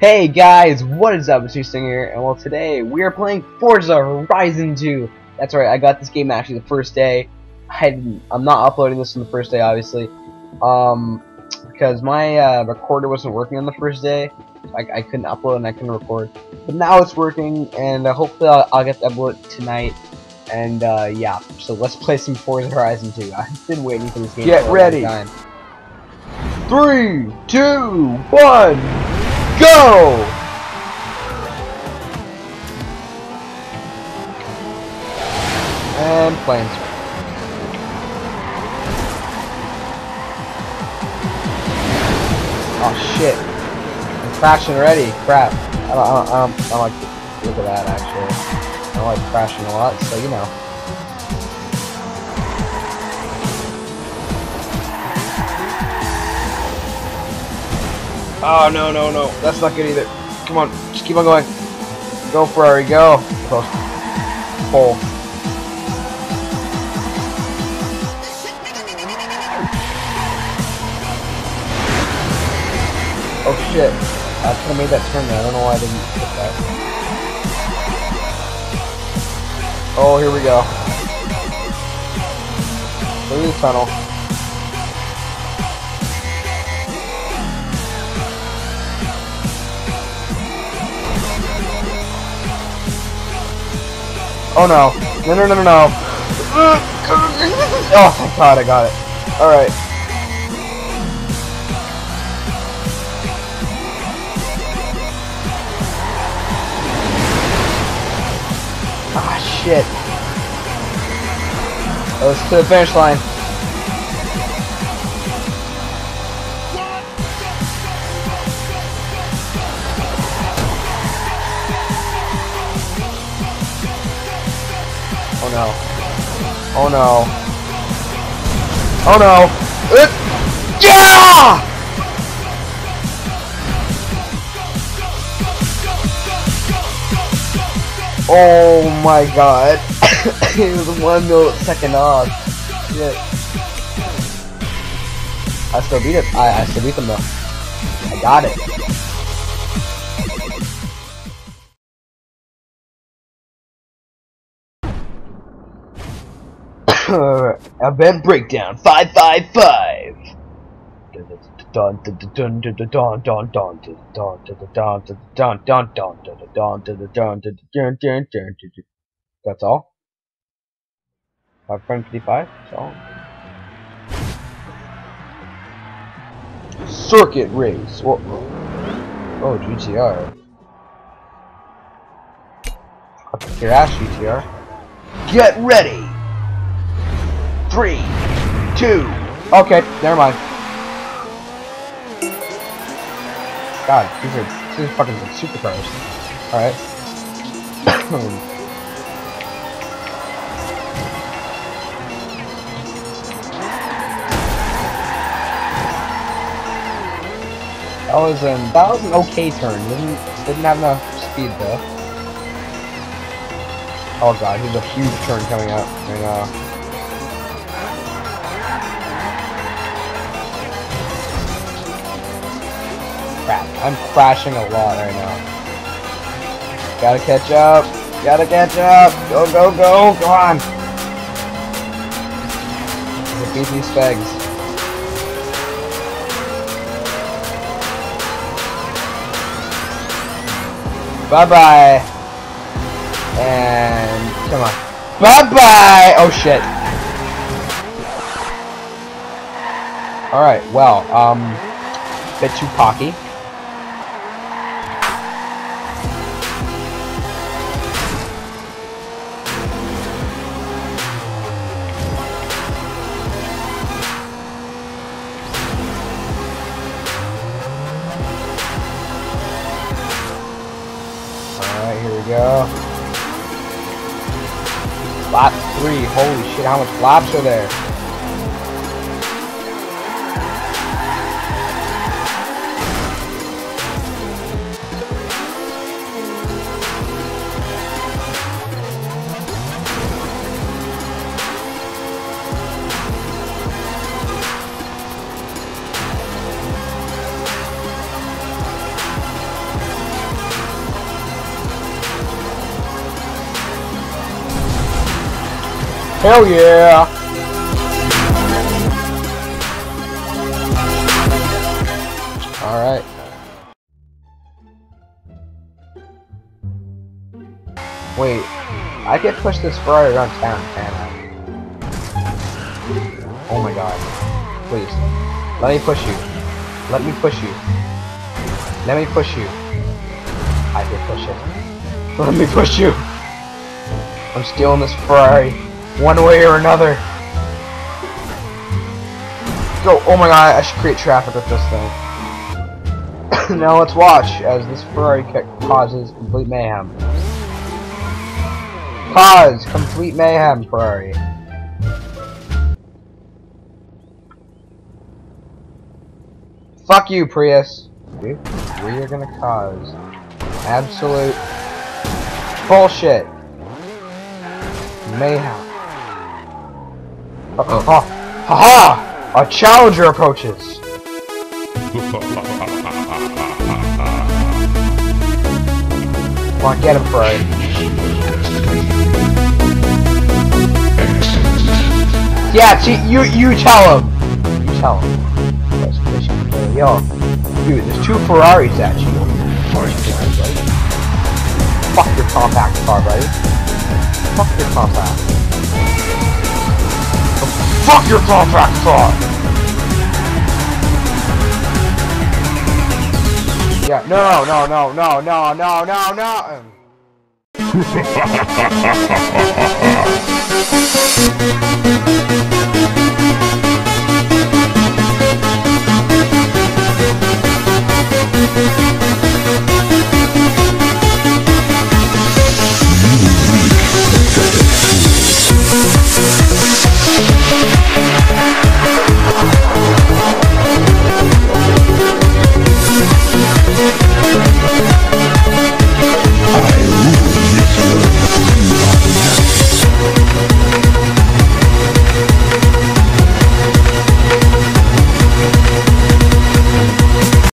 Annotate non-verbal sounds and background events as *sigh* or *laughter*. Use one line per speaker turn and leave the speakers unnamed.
Hey guys, what is up? It's Houston here, and well today we are playing Forza Horizon 2. That's right, I got this game actually the first day. I am not uploading this on the first day, obviously, um, because my uh, recorder wasn't working on the first day. I, I couldn't upload and I couldn't record, but now it's working, and uh, hopefully I'll, I'll, get to upload tonight. And uh, yeah, so let's play some Forza Horizon 2. *laughs* I've been waiting for this game.
Get ready. Three, two, one, go!
And planes. Oh shit. I'm crashing already. Crap. I don't, I don't, I don't, I don't like look at that actually. I don't like crashing a lot, so you know. Oh no no no. That's not good either. Come on, just keep on going. Go Ferrari, go. Close. Pole. Oh shit. I could have made that turn there. I don't know why I didn't that. Oh, here we go. Through the tunnel. Oh no. No, no, no, no, no. Oh, thank god, I got it. Alright. Ah, shit. Let's to the finish line. No. Oh no. Oh no. Uh, yeah! Oh my god. *coughs* it was one millisecond off. Shit. I still beat it. I, I still beat them though. I got it. *laughs* Event breakdown 555. That's all. 555. That's all. Circuit race. Oh, GTR. Your ass, GTR. Get ready. Three, two. Okay, never mind. God, these are these are fucking supercars. All right. *coughs* That was an that was an okay turn. Didn't didn't have enough speed though. Oh god, there's a huge turn coming up right now. Crap, I'm crashing a lot right now. Gotta catch up. Gotta catch up. Go go go. Go on. Defeat these spegs. Bye bye. And come on. Bye bye. Oh shit. All right. Well, um, bit too cocky. Lap 3. Holy shit, how much are there? Hell yeah! Alright. Wait, I can push this Ferrari around town, can I? Oh my god. Please. Let me push you. Let me push you. Let me push you. I can push it. *laughs* Let me push you. I'm stealing this Ferrari. One way or another. Go. Oh my god, I should create traffic with this thing. *coughs* now let's watch as this Ferrari causes complete mayhem. Cause complete mayhem, Ferrari. Fuck you, Prius. We, we are gonna cause absolute bullshit. Mayhem. Uh oh. Ha ha! A challenger approaches. Come on, get him, Ferrari. Yeah, see, you you tell him. You tell him. Yo, dude, there's two Ferraris at you. Fuck your compact car, buddy. Fuck your compact. Fuck your compact car! Yeah, no, no, no, no, no, no, no, no! *laughs*